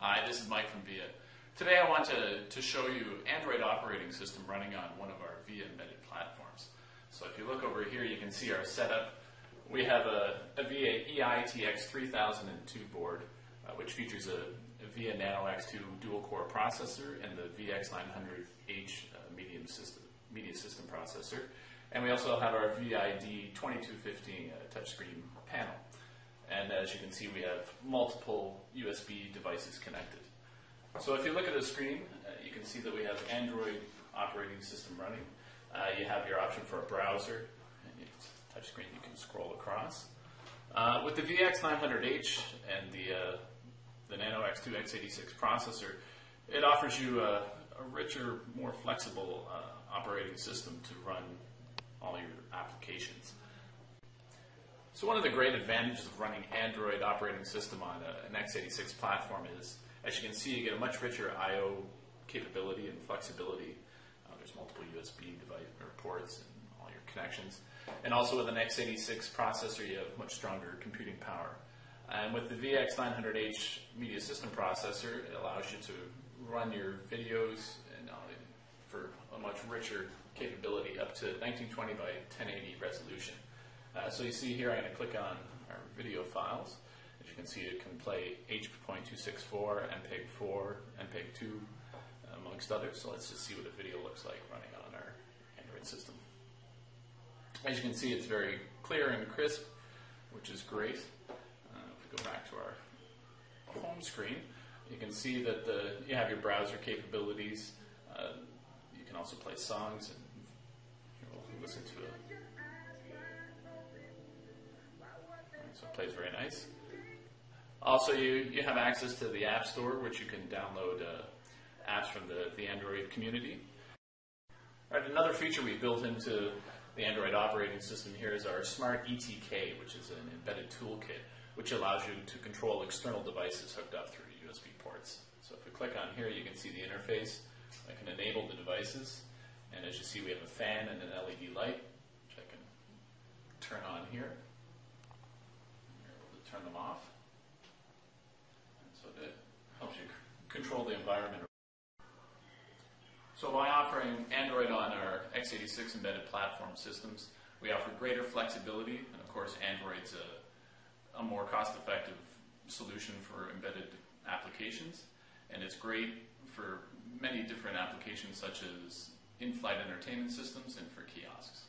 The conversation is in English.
Hi, this is Mike from VIA. Today I want to, to show you Android operating system running on one of our VIA embedded platforms. So if you look over here, you can see our setup. We have a, a VIA EITX 3002 board, uh, which features a, a, VIA Nano X2 dual-core processor and the VX900H uh, medium system, media system processor. And we also have our VID 2215 uh, touchscreen panel. As you can see, we have multiple USB devices connected. So if you look at the screen, uh, you can see that we have Android operating system running. Uh, you have your option for a browser. And it's touchscreen, you can scroll across. Uh, with the VX900H and the, uh, the Nano X2 x86 processor, it offers you a, a richer, more flexible uh, operating system to run all your applications. So one of the great advantages of running Android operating system on an x86 platform is, as you can see, you get a much richer I/O capability and flexibility. Uh, there's multiple USB device or ports and all your connections, and also with an x86 processor, you have much stronger computing power. And with the VX900H media system processor, it allows you to run your videos and, uh, for a much richer capability, up to 1920 by 1080 resolution. Uh, so you see here, I'm going to click on our video files. As you can see, it can play H.264, MPEG-4, MPEG-2, amongst others. So let's just see what a video looks like running on our Android system. As you can see, it's very clear and crisp, which is great. Uh, if we go back to our home screen, you can see that the, you have your browser capabilities. Uh, you can also play songs and listen to it. So it plays very nice. Also, you, you have access to the App Store, which you can download uh, apps from the, the Android community. All right, another feature we've built into the Android operating system here is our Smart ETK, which is an embedded toolkit, which allows you to control external devices hooked up through USB ports. So if we click on here, you can see the interface. I can enable the devices. And as you see, we have a fan and an LED light, which I can turn on here turn them off. And so that helps you control the environment. So by offering Android on our x86 embedded platform systems, we offer greater flexibility, and of course Android's a, a more cost-effective solution for embedded applications, and it's great for many different applications such as in-flight entertainment systems and for kiosks.